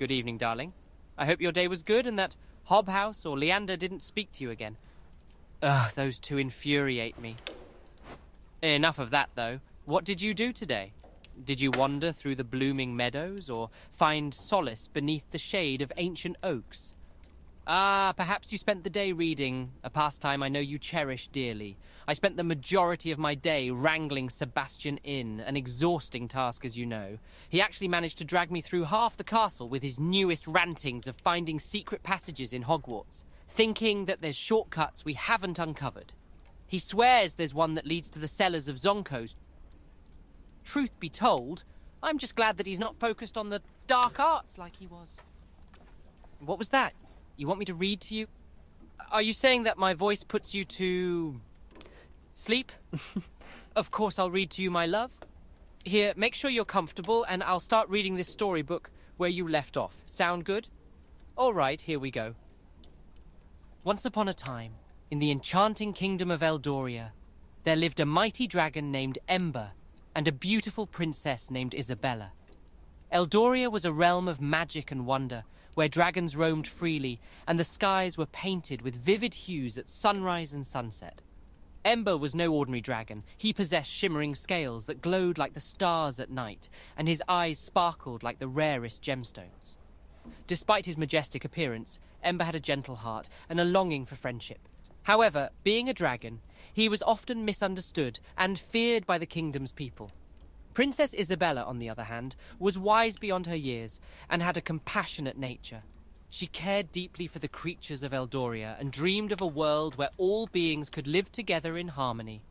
Good evening, darling. I hope your day was good and that Hobhouse or Leander didn't speak to you again. Ugh, those two infuriate me. Enough of that, though. What did you do today? Did you wander through the blooming meadows or find solace beneath the shade of ancient oaks? Ah, perhaps you spent the day reading, a pastime I know you cherish dearly. I spent the majority of my day wrangling Sebastian in, an exhausting task, as you know. He actually managed to drag me through half the castle with his newest rantings of finding secret passages in Hogwarts, thinking that there's shortcuts we haven't uncovered. He swears there's one that leads to the cellars of Zonko's. Truth be told, I'm just glad that he's not focused on the dark arts like he was. What was that? You want me to read to you? Are you saying that my voice puts you to. sleep? of course, I'll read to you, my love. Here, make sure you're comfortable, and I'll start reading this storybook where you left off. Sound good? All right, here we go. Once upon a time, in the enchanting kingdom of Eldoria, there lived a mighty dragon named Ember and a beautiful princess named Isabella. Eldoria was a realm of magic and wonder, where dragons roamed freely and the skies were painted with vivid hues at sunrise and sunset. Ember was no ordinary dragon. He possessed shimmering scales that glowed like the stars at night, and his eyes sparkled like the rarest gemstones. Despite his majestic appearance, Ember had a gentle heart and a longing for friendship. However, being a dragon, he was often misunderstood and feared by the kingdom's people. Princess Isabella, on the other hand, was wise beyond her years and had a compassionate nature. She cared deeply for the creatures of Eldoria and dreamed of a world where all beings could live together in harmony.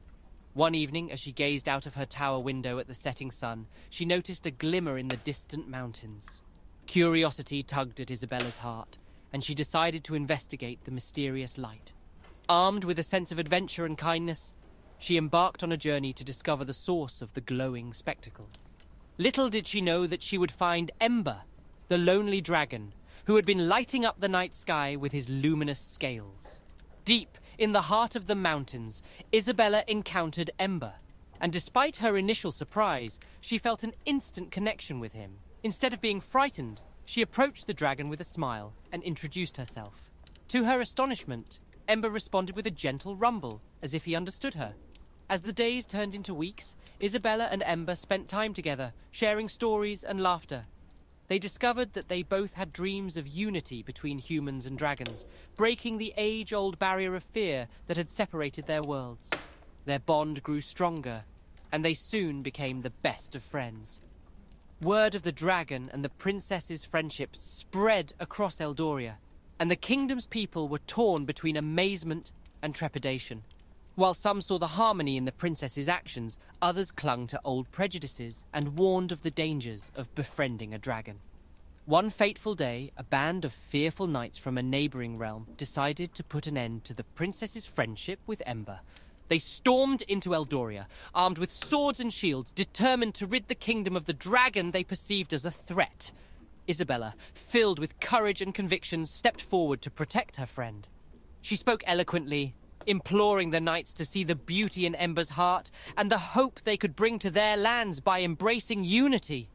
One evening, as she gazed out of her tower window at the setting sun, she noticed a glimmer in the distant mountains. Curiosity tugged at Isabella's heart, and she decided to investigate the mysterious light. Armed with a sense of adventure and kindness, she embarked on a journey to discover the source of the glowing spectacle. Little did she know that she would find Ember, the lonely dragon, who had been lighting up the night sky with his luminous scales. Deep in the heart of the mountains, Isabella encountered Ember, and despite her initial surprise, she felt an instant connection with him. Instead of being frightened, she approached the dragon with a smile and introduced herself. To her astonishment, Ember responded with a gentle rumble, as if he understood her. As the days turned into weeks, Isabella and Ember spent time together, sharing stories and laughter. They discovered that they both had dreams of unity between humans and dragons, breaking the age old barrier of fear that had separated their worlds. Their bond grew stronger, and they soon became the best of friends. Word of the dragon and the princess's friendship spread across Eldoria, and the kingdom's people were torn between amazement and trepidation. While some saw the harmony in the princess's actions, others clung to old prejudices and warned of the dangers of befriending a dragon. One fateful day, a band of fearful knights from a neighboring realm decided to put an end to the princess's friendship with Ember. They stormed into Eldoria, armed with swords and shields, determined to rid the kingdom of the dragon they perceived as a threat. Isabella, filled with courage and conviction, stepped forward to protect her friend. She spoke eloquently, imploring the knights to see the beauty in Ember's heart and the hope they could bring to their lands by embracing unity.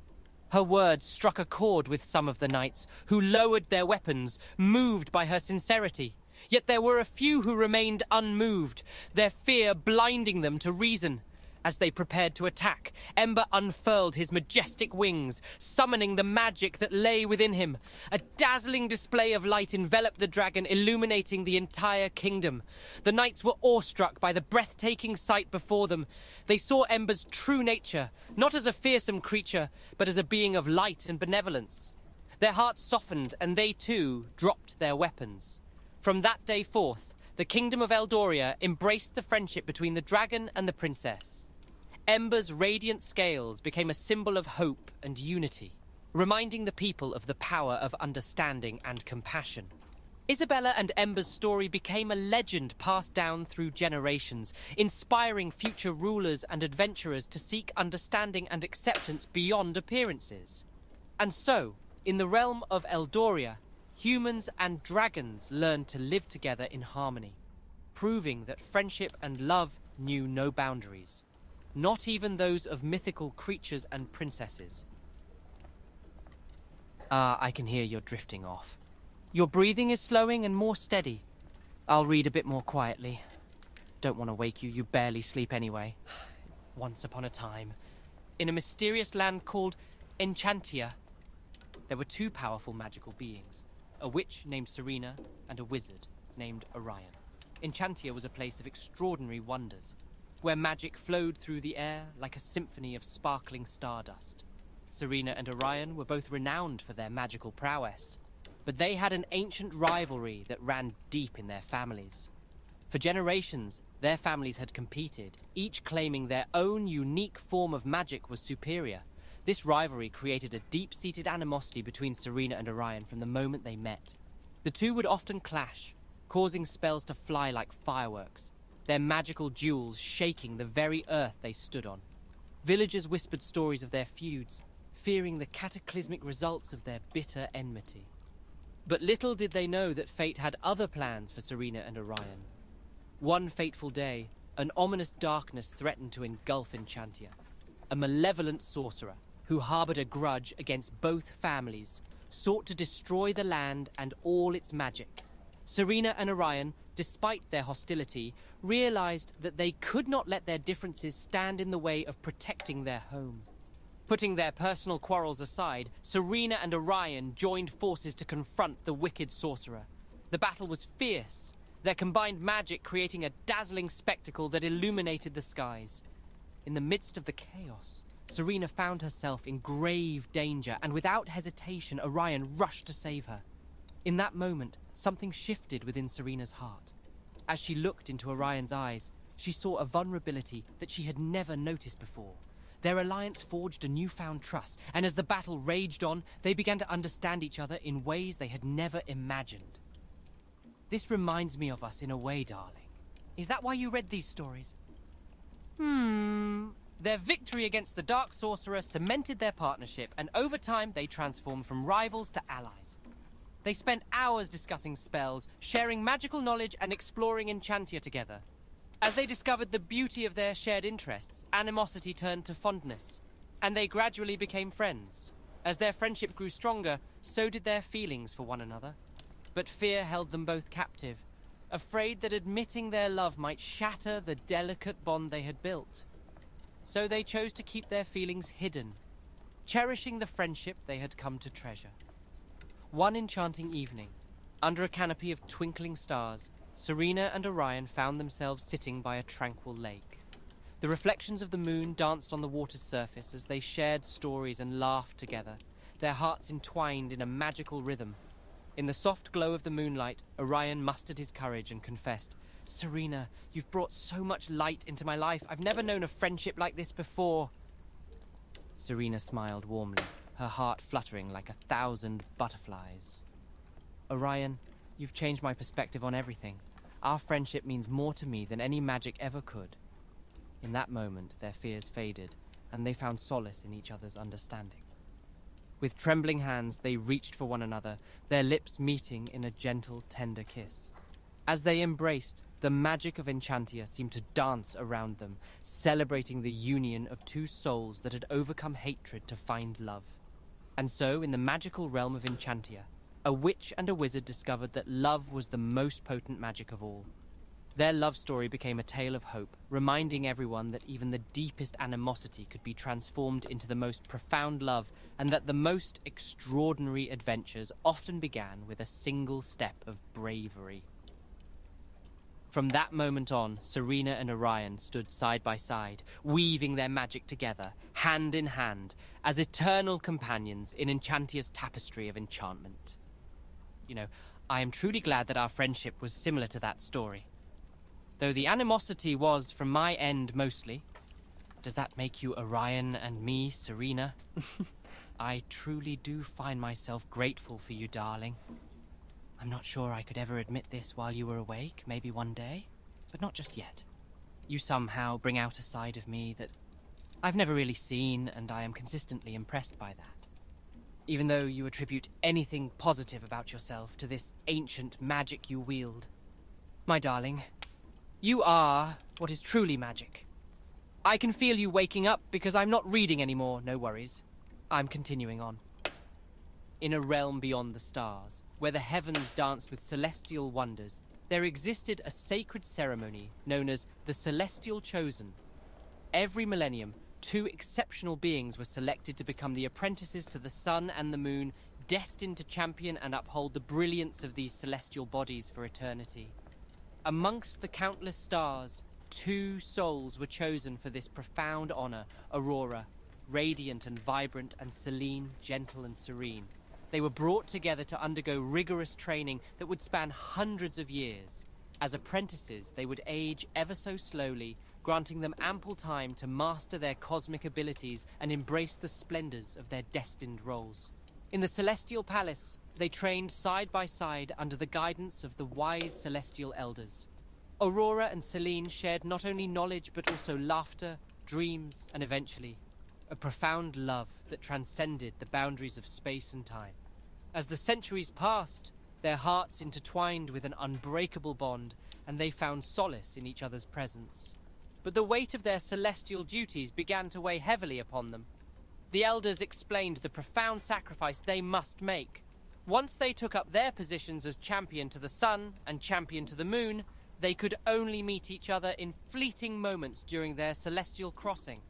Her words struck a chord with some of the knights, who lowered their weapons, moved by her sincerity. Yet there were a few who remained unmoved, their fear blinding them to reason. As they prepared to attack, Ember unfurled his majestic wings, summoning the magic that lay within him. A dazzling display of light enveloped the dragon, illuminating the entire kingdom. The knights were awestruck by the breathtaking sight before them. They saw Ember's true nature, not as a fearsome creature, but as a being of light and benevolence. Their hearts softened, and they too dropped their weapons. From that day forth, the kingdom of Eldoria embraced the friendship between the dragon and the princess. Ember's radiant scales became a symbol of hope and unity, reminding the people of the power of understanding and compassion. Isabella and Ember's story became a legend passed down through generations, inspiring future rulers and adventurers to seek understanding and acceptance beyond appearances. And so, in the realm of Eldoria, humans and dragons learned to live together in harmony, proving that friendship and love knew no boundaries not even those of mythical creatures and princesses. Ah, I can hear you're drifting off. Your breathing is slowing and more steady. I'll read a bit more quietly. Don't want to wake you, you barely sleep anyway. Once upon a time, in a mysterious land called Enchantia, there were two powerful magical beings a witch named Serena and a wizard named Orion. Enchantia was a place of extraordinary wonders, where magic flowed through the air like a symphony of sparkling stardust. Serena and Orion were both renowned for their magical prowess, but they had an ancient rivalry that ran deep in their families. For generations, their families had competed, each claiming their own unique form of magic was superior. This rivalry created a deep seated animosity between Serena and Orion from the moment they met. The two would often clash, causing spells to fly like fireworks, their magical jewels shaking the very earth they stood on. Villagers whispered stories of their feuds, fearing the cataclysmic results of their bitter enmity. But little did they know that fate had other plans for Serena and Orion. One fateful day, an ominous darkness threatened to engulf Enchantia. A malevolent sorcerer, who harbored a grudge against both families, sought to destroy the land and all its magic. Serena and Orion, despite their hostility, realized that they could not let their differences stand in the way of protecting their home. Putting their personal quarrels aside, Serena and Orion joined forces to confront the wicked sorcerer. The battle was fierce, their combined magic creating a dazzling spectacle that illuminated the skies. In the midst of the chaos, Serena found herself in grave danger, and without hesitation, Orion rushed to save her. In that moment, something shifted within Serena's heart. As she looked into Orion's eyes, she saw a vulnerability that she had never noticed before. Their alliance forged a newfound trust, and as the battle raged on, they began to understand each other in ways they had never imagined. This reminds me of us in a way, darling. Is that why you read these stories? Hmm, their victory against the Dark Sorcerer cemented their partnership, and over time they transformed from rivals to allies. They spent hours discussing spells, sharing magical knowledge, and exploring Enchantia together. As they discovered the beauty of their shared interests, animosity turned to fondness, and they gradually became friends. As their friendship grew stronger, so did their feelings for one another. But fear held them both captive, afraid that admitting their love might shatter the delicate bond they had built so they chose to keep their feelings hidden, cherishing the friendship they had come to treasure. One enchanting evening, under a canopy of twinkling stars, Serena and Orion found themselves sitting by a tranquil lake. The reflections of the moon danced on the water's surface as they shared stories and laughed together, their hearts entwined in a magical rhythm. In the soft glow of the moonlight, Orion mustered his courage and confessed, Serena, you've brought so much light into my life. I've never known a friendship like this before. Serena smiled warmly, her heart fluttering like a thousand butterflies. Orion, you've changed my perspective on everything. Our friendship means more to me than any magic ever could. In that moment, their fears faded, and they found solace in each other's understanding. With trembling hands, they reached for one another, their lips meeting in a gentle, tender kiss. As they embraced, the magic of Enchantia seemed to dance around them, celebrating the union of two souls that had overcome hatred to find love. And so, in the magical realm of Enchantia, a witch and a wizard discovered that love was the most potent magic of all. Their love story became a tale of hope, reminding everyone that even the deepest animosity could be transformed into the most profound love, and that the most extraordinary adventures often began with a single step of bravery. From that moment on, Serena and Orion stood side by side, weaving their magic together, hand in hand, as eternal companions in Enchantia's tapestry of enchantment. You know, I am truly glad that our friendship was similar to that story. Though the animosity was from my end mostly. Does that make you Orion and me, Serena? I truly do find myself grateful for you, darling. I'm not sure I could ever admit this while you were awake, maybe one day, but not just yet. You somehow bring out a side of me that I've never really seen, and I am consistently impressed by that. Even though you attribute anything positive about yourself to this ancient magic you wield. My darling, you are what is truly magic. I can feel you waking up because I'm not reading anymore, no worries. I'm continuing on. in a realm beyond the stars, where the heavens danced with celestial wonders, there existed a sacred ceremony known as the Celestial Chosen. Every millennium, two exceptional beings were selected to become the apprentices to the sun and the moon, destined to champion and uphold the brilliance of these celestial bodies for eternity. Amongst the countless stars, two souls were chosen for this profound honor Aurora, radiant and vibrant, and Selene, gentle and serene. They were brought together to undergo rigorous training that would span hundreds of years. As apprentices, they would age ever so slowly, granting them ample time to master their cosmic abilities and embrace the splendors of their destined roles. In the Celestial Palace, they trained side by side under the guidance of the wise celestial elders. Aurora and Selene shared not only knowledge but also laughter, dreams, and eventually a profound love that transcended the boundaries of space and time. As the centuries passed, their hearts intertwined with an unbreakable bond, and they found solace in each other's presence. But the weight of their celestial duties began to weigh heavily upon them. The elders explained the profound sacrifice they must make. Once they took up their positions as champion to the sun and champion to the moon, they could only meet each other in fleeting moments during their celestial crossing.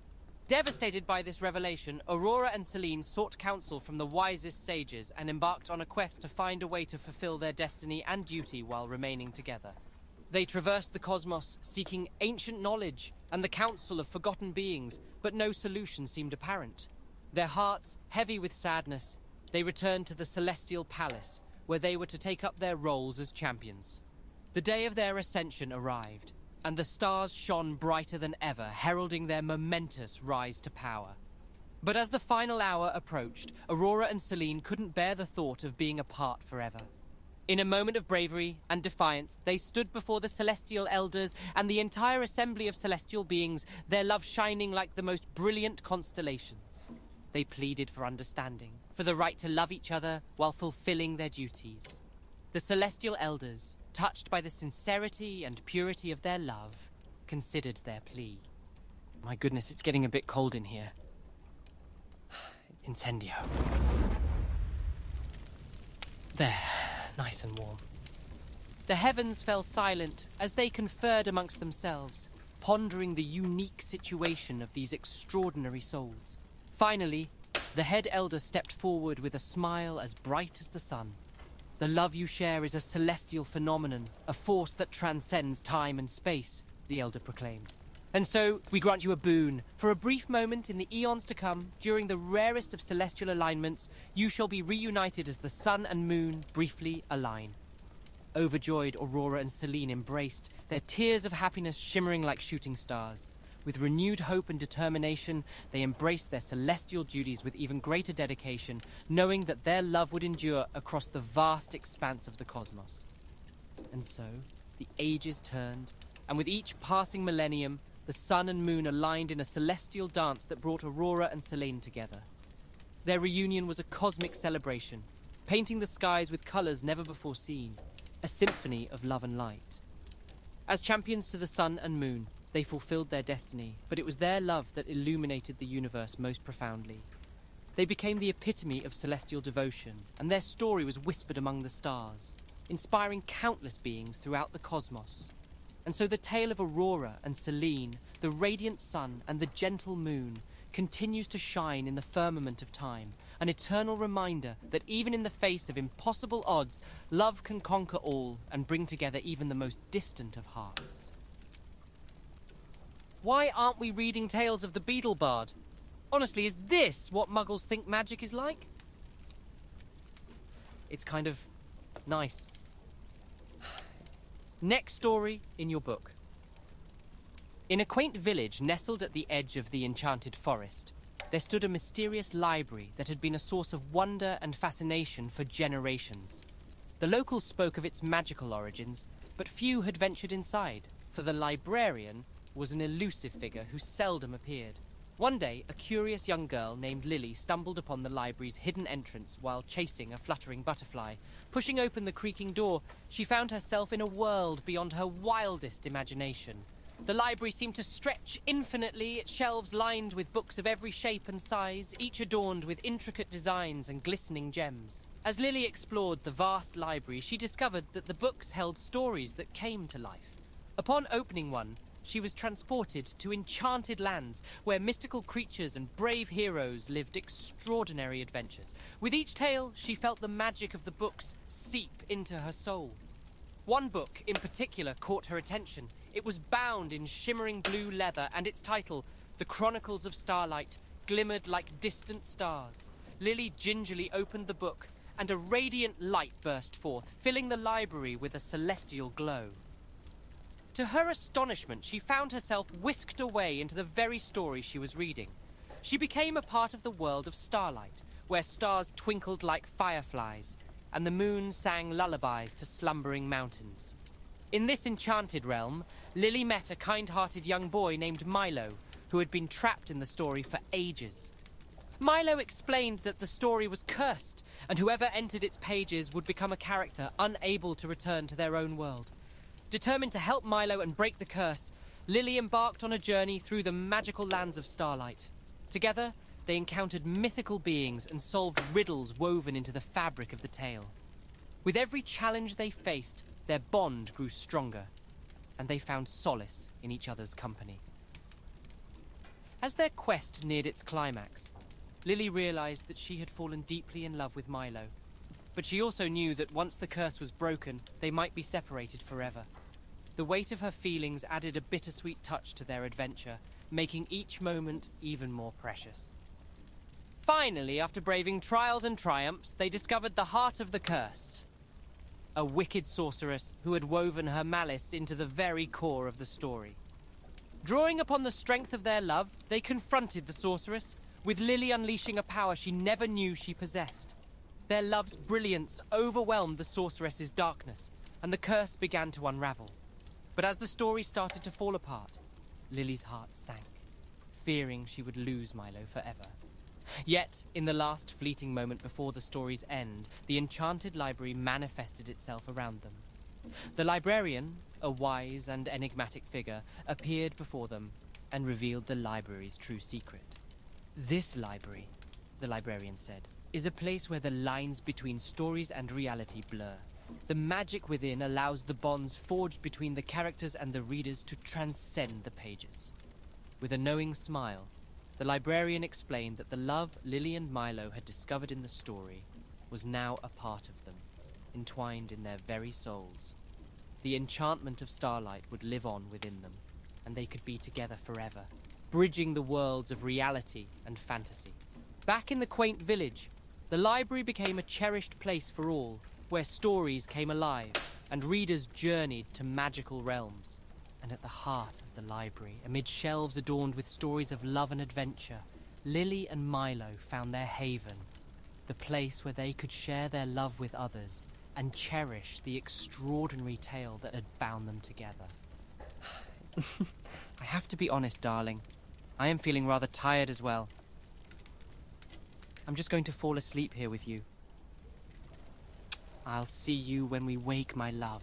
Devastated by this revelation, Aurora and Selene sought counsel from the wisest sages and embarked on a quest to find a way to fulfill their destiny and duty while remaining together. They traversed the cosmos, seeking ancient knowledge and the counsel of forgotten beings, but no solution seemed apparent. Their hearts heavy with sadness, they returned to the Celestial Palace, where they were to take up their roles as champions. The day of their ascension arrived, and the stars shone brighter than ever, heralding their momentous rise to power. But as the final hour approached, Aurora and Selene couldn't bear the thought of being apart forever. In a moment of bravery and defiance, they stood before the celestial elders and the entire assembly of celestial beings, their love shining like the most brilliant constellations. They pleaded for understanding, for the right to love each other while fulfilling their duties. The celestial elders, touched by the sincerity and purity of their love, considered their plea. My goodness, it's getting a bit cold in here. Incendio. There, nice and warm. The heavens fell silent as they conferred amongst themselves, pondering the unique situation of these extraordinary souls. Finally, the head elder stepped forward with a smile as bright as the sun. The love you share is a celestial phenomenon, a force that transcends time and space, the Elder proclaimed. And so we grant you a boon. For a brief moment in the eons to come, during the rarest of celestial alignments, you shall be reunited as the sun and moon briefly align. Overjoyed, Aurora and Selene embraced, their tears of happiness shimmering like shooting stars. With renewed hope and determination, they embraced their celestial duties with even greater dedication, knowing that their love would endure across the vast expanse of the cosmos. And so, the ages turned, and with each passing millennium, the sun and moon aligned in a celestial dance that brought Aurora and Selene together. Their reunion was a cosmic celebration, painting the skies with colors never before seen, a symphony of love and light. As champions to the sun and moon, they fulfilled their destiny, but it was their love that illuminated the universe most profoundly. They became the epitome of celestial devotion, and their story was whispered among the stars, inspiring countless beings throughout the cosmos. And so the tale of Aurora and Selene, the radiant sun and the gentle moon, continues to shine in the firmament of time, an eternal reminder that even in the face of impossible odds, love can conquer all and bring together even the most distant of hearts. Why aren't we reading tales of the Beedle Bard? Honestly, is this what muggles think magic is like? It's kind of nice. Next story in your book. In a quaint village nestled at the edge of the enchanted forest, there stood a mysterious library that had been a source of wonder and fascination for generations. The locals spoke of its magical origins, but few had ventured inside, for the librarian was an elusive figure who seldom appeared. One day, a curious young girl named Lily stumbled upon the library's hidden entrance while chasing a fluttering butterfly. Pushing open the creaking door, she found herself in a world beyond her wildest imagination. The library seemed to stretch infinitely, its shelves lined with books of every shape and size, each adorned with intricate designs and glistening gems. As Lily explored the vast library, she discovered that the books held stories that came to life. Upon opening one, she was transported to enchanted lands where mystical creatures and brave heroes lived extraordinary adventures. With each tale, she felt the magic of the books seep into her soul. One book in particular caught her attention. It was bound in shimmering blue leather, and its title, The Chronicles of Starlight, glimmered like distant stars. Lily gingerly opened the book, and a radiant light burst forth, filling the library with a celestial glow. To her astonishment, she found herself whisked away into the very story she was reading. She became a part of the world of starlight, where stars twinkled like fireflies, and the moon sang lullabies to slumbering mountains. In this enchanted realm, Lily met a kind hearted young boy named Milo, who had been trapped in the story for ages. Milo explained that the story was cursed, and whoever entered its pages would become a character unable to return to their own world. Determined to help Milo and break the curse, Lily embarked on a journey through the magical lands of Starlight. Together, they encountered mythical beings and solved riddles woven into the fabric of the tale. With every challenge they faced, their bond grew stronger, and they found solace in each other's company. As their quest neared its climax, Lily realized that she had fallen deeply in love with Milo. But she also knew that once the curse was broken, they might be separated forever. The weight of her feelings added a bittersweet touch to their adventure, making each moment even more precious. Finally, after braving trials and triumphs, they discovered the heart of the curse. A wicked sorceress who had woven her malice into the very core of the story. Drawing upon the strength of their love, they confronted the sorceress, with Lily unleashing a power she never knew she possessed. Their love's brilliance overwhelmed the sorceress's darkness, and the curse began to unravel. But as the story started to fall apart, Lily's heart sank, fearing she would lose Milo forever. Yet, in the last fleeting moment before the story's end, the enchanted library manifested itself around them. The librarian, a wise and enigmatic figure, appeared before them and revealed the library's true secret. This library, the librarian said, is a place where the lines between stories and reality blur. The magic within allows the bonds forged between the characters and the readers to transcend the pages. With a knowing smile, the librarian explained that the love Lily and Milo had discovered in the story was now a part of them, entwined in their very souls. The enchantment of starlight would live on within them, and they could be together forever, bridging the worlds of reality and fantasy. Back in the quaint village, the library became a cherished place for all, where stories came alive and readers journeyed to magical realms. And at the heart of the library, amid shelves adorned with stories of love and adventure, Lily and Milo found their haven, the place where they could share their love with others and cherish the extraordinary tale that had bound them together. I have to be honest, darling. I am feeling rather tired as well. I'm just going to fall asleep here with you. I'll see you when we wake, my love.